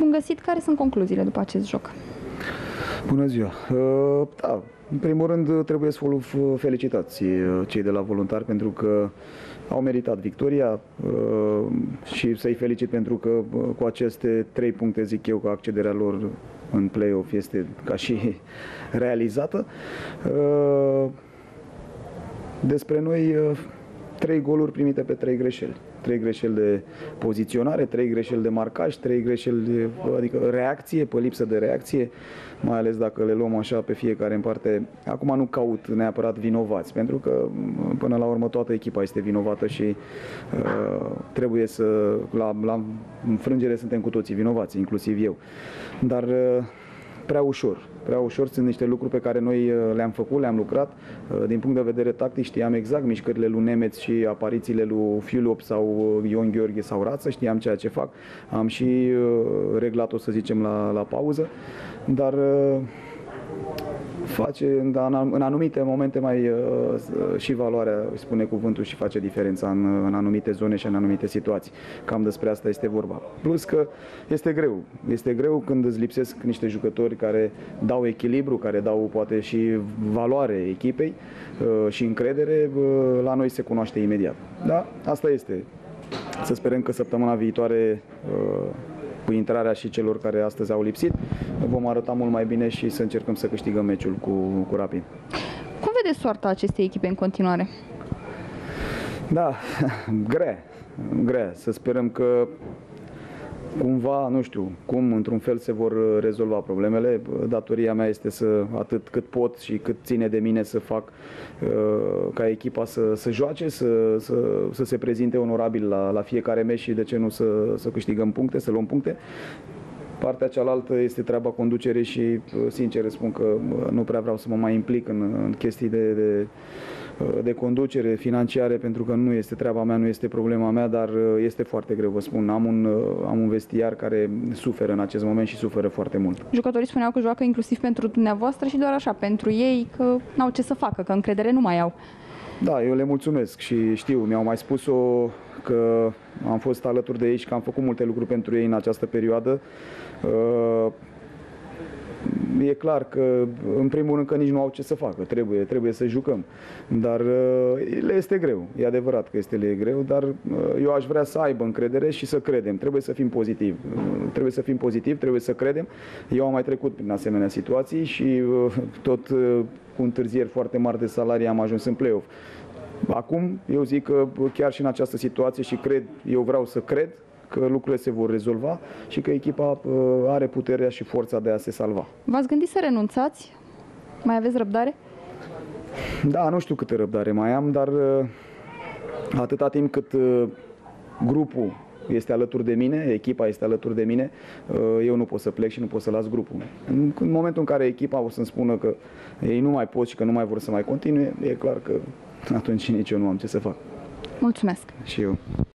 Bun găsit, care sunt concluziile după acest joc? Bună ziua! Uh, da, în primul rând trebuie să vă felicitați uh, cei de la voluntari pentru că au meritat victoria uh, și să-i felicit pentru că cu aceste trei puncte zic eu că accederea lor în play-off este ca și realizată. Despre noi, trei goluri primite pe trei greșeli trei greșeli de poziționare, trei greșeli de marcaj, trei greșeli de adică reacție, pe lipsă de reacție, mai ales dacă le luăm așa pe fiecare în parte. Acum nu caut neapărat vinovați, pentru că până la urmă toată echipa este vinovată și uh, trebuie să, la, la înfrângere suntem cu toții vinovați, inclusiv eu. Dar uh, prea ușor. Prea ușor sunt niște lucruri pe care noi uh, le-am făcut, le-am lucrat. Uh, din punct de vedere tactic știam exact mișcările lui Nemeț și aparițiile lui Fiulop sau uh, Ion Gheorghe sau Rață, știam ceea ce fac. Am și reglat-o, să zicem, la, la pauză. Dar face în, în anumite momente mai uh, și valoarea, spune cuvântul, și face diferența în, în anumite zone și în anumite situații. Cam despre asta este vorba. Plus că este greu. Este greu când îți lipsesc niște jucători care dau echilibru, care dau poate și valoare echipei uh, și încredere, uh, la noi se cunoaște imediat. Da, asta este. Să sperăm că săptămâna viitoare cu intrarea și celor care astăzi au lipsit, vom arăta mult mai bine și să încercăm să câștigăm meciul cu, cu Rapid. Cum vedeți soarta acestei echipe în continuare? Da, grea, grea. Să sperăm că cumva, nu știu, cum într-un fel se vor rezolva problemele. Datoria mea este să, atât cât pot și cât ține de mine să fac uh, ca echipa să, să joace, să, să, să se prezinte onorabil la, la fiecare meci și de ce nu să, să câștigăm puncte, să luăm puncte. Partea cealaltă este treaba conducerii și, uh, sincer, spun că uh, nu prea vreau să mă mai implic în, în chestii de, de Uh, de conducere financiare, pentru că nu este treaba mea, nu este problema mea, dar uh, este foarte greu, vă spun. Am un, uh, am un vestiar care suferă în acest moment și suferă foarte mult. Jucătorii spuneau că joacă inclusiv pentru dumneavoastră și doar așa, pentru ei, că n-au ce să facă, că încredere nu mai au. Da, eu le mulțumesc și știu, mi-au mai spus-o că am fost alături de ei și că am făcut multe lucruri pentru ei în această perioadă e clar că, în primul rând, că nici nu au ce să facă. Trebuie, trebuie să jucăm. Dar uh, le este greu. E adevărat că este le greu, dar uh, eu aș vrea să aibă încredere și să credem. Trebuie să fim pozitivi. Uh, trebuie să fim pozitivi, trebuie să credem. Eu am mai trecut prin asemenea situații și tot cu întârzieri foarte mari de salarii am ajuns în play-off. Acum, eu zic că chiar și în această situație și cred, eu vreau să cred că lucrurile se vor rezolva și că echipa uh, are puterea și forța de a se salva. V-ați gândit să renunțați? Mai aveți răbdare? Da, nu știu câte răbdare mai am, dar uh, atâta timp cât uh, grupul este alături de mine, echipa este alături de mine, eu nu pot să plec și nu pot să las grupul. În, în momentul în care echipa o să-mi spună că ei nu mai pot și că nu mai vor să mai continue, e clar că atunci nici eu nu am ce să fac. Mulțumesc! Și eu.